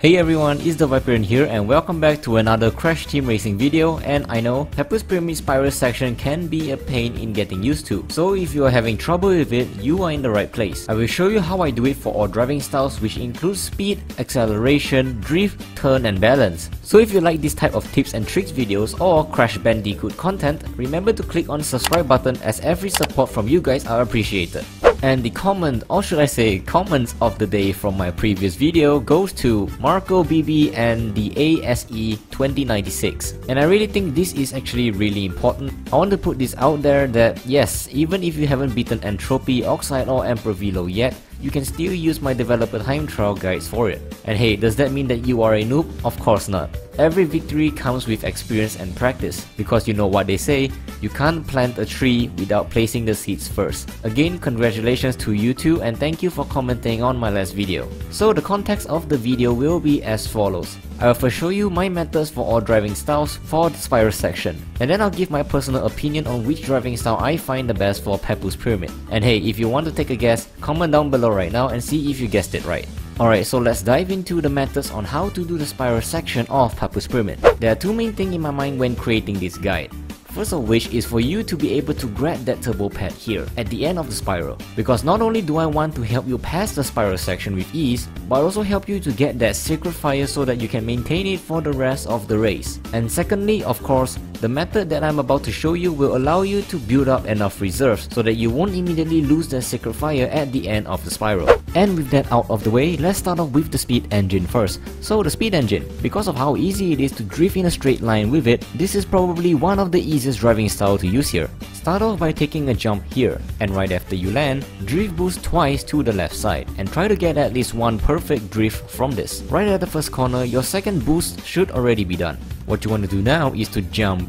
Hey everyone, it's the Viperian here and welcome back to another Crash Team Racing video and I know Papu's Pyramid Spiral section can be a pain in getting used to, so if you are having trouble with it, you are in the right place. I will show you how I do it for all driving styles which includes speed, acceleration, drift, turn and balance. So if you like this type of tips and tricks videos or Crash Bandicoot content, remember to click on subscribe button as every support from you guys are appreciated. And the comment, or should I say comments of the day from my previous video goes to Marco BB and the ASE 2096. And I really think this is actually really important. I want to put this out there that yes, even if you haven't beaten N.Tropy, Oxide or Emperor Velo yet, you can still use my developer time trial guides for it. And hey, does that mean that you are a noob? Of course not. Every victory comes with experience and practice, because you know what they say, you can't plant a tree without placing the seeds first. Again, congratulations to you too and thank you for commenting on my last video. So the context of the video will be as follows. I will first show you my methods for all driving styles for the spiral section, and then I'll give my personal opinion on which driving style I find the best for Papu's Pyramid. And hey, if you want to take a guess, comment down below right now and see if you guessed it right. Alright, so let's dive into the methods on how to do the spiral section of Papu's Pyramid. There are two main things in my mind when creating this guide. First of which is for you to be able to grab that turbo pad here at the end of the spiral. Because not only do I want to help you pass the spiral section with ease, but also help you to get that Sacred Fire so that you can maintain it for the rest of the race. And secondly, of course, the method that I'm about to show you will allow you to build up enough reserves so that you won't immediately lose that Sacred Fire at the end of the spiral. And with that out of the way, let's start off with the speed engine first. So the speed engine, because of how easy it is to drift in a straight line with it, this is probably one of the easiest driving style to use here. Start off by taking a jump here, and right after you land, drift boost twice to the left side, and try to get at least one perfect drift from this. Right at the first corner, your second boost should already be done. What you want to do now is to jump,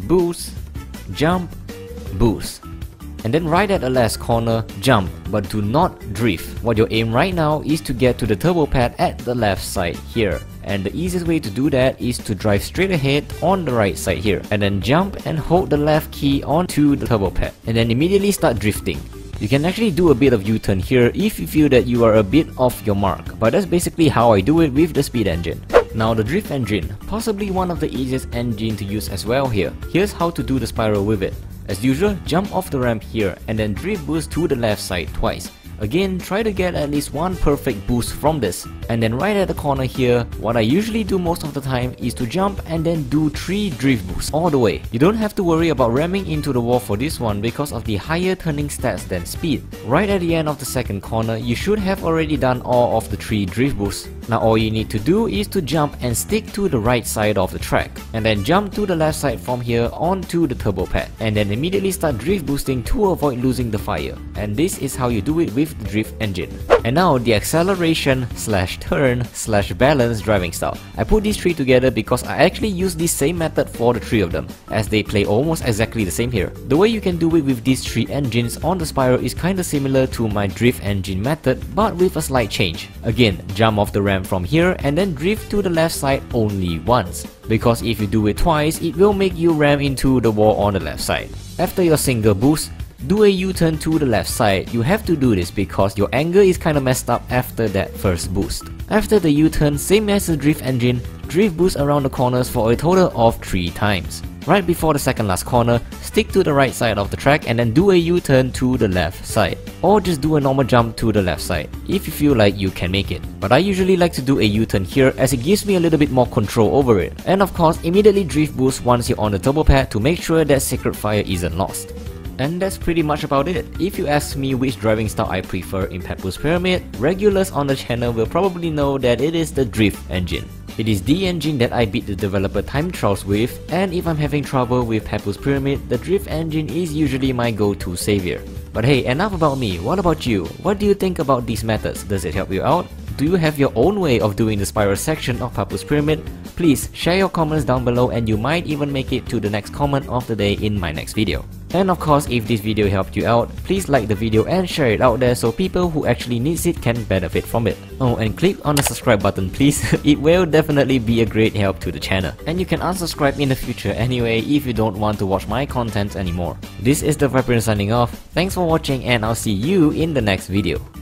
boost, jump, boost. And then right at the last corner, jump, but do not drift. What your aim right now is to get to the turbo pad at the left side here. And the easiest way to do that is to drive straight ahead on the right side here. And then jump and hold the left key onto the turbo pad. And then immediately start drifting. You can actually do a bit of U-turn here if you feel that you are a bit off your mark, but that's basically how I do it with the speed engine. Now the drift engine, possibly one of the easiest engine to use as well here. Here's how to do the spiral with it. As usual, jump off the ramp here and then drift boost to the left side twice. Again, try to get at least one perfect boost from this. And then right at the corner here, what I usually do most of the time is to jump and then do 3 drift boosts all the way. You don't have to worry about ramming into the wall for this one because of the higher turning stats than speed. Right at the end of the second corner, you should have already done all of the 3 drift boosts. Now all you need to do is to jump and stick to the right side of the track. And then jump to the left side from here onto the turbo pad. And then immediately start drift boosting to avoid losing the fire. And this is how you do it with the drift engine. And now the acceleration slash turn slash balance driving style. I put these three together because I actually use the same method for the three of them, as they play almost exactly the same here. The way you can do it with these three engines on the Spiral is kinda similar to my drift engine method, but with a slight change. Again, jump off the ramp from here and then drift to the left side only once. Because if you do it twice, it will make you ram into the wall on the left side. After your single boost, do a U-turn to the left side. You have to do this because your angle is kinda messed up after that first boost. After the U-turn, same as the drift engine, drift boost around the corners for a total of 3 times. Right before the second last corner, stick to the right side of the track and then do a U-turn to the left side. Or just do a normal jump to the left side, if you feel like you can make it. But I usually like to do a U-turn here as it gives me a little bit more control over it. And of course, immediately drift boost once you're on the turbo pad to make sure that Sacred Fire isn't lost. And that's pretty much about it. If you ask me which driving style I prefer in Papu's Pyramid, regulars on the channel will probably know that it is the drift engine. It is the engine that I beat the developer time trials with, and if I'm having trouble with Papu's Pyramid, the drift engine is usually my go-to savior. But hey, enough about me, what about you? What do you think about these methods? Does it help you out? Do you have your own way of doing the spiral section of Papu's Pyramid? Please share your comments down below and you might even make it to the next comment of the day in my next video. And of course, if this video helped you out, please like the video and share it out there so people who actually needs it can benefit from it. Oh, and click on the subscribe button please, it will definitely be a great help to the channel. And you can unsubscribe in the future anyway if you don't want to watch my content anymore. This is the Viperian signing off, thanks for watching and I'll see you in the next video.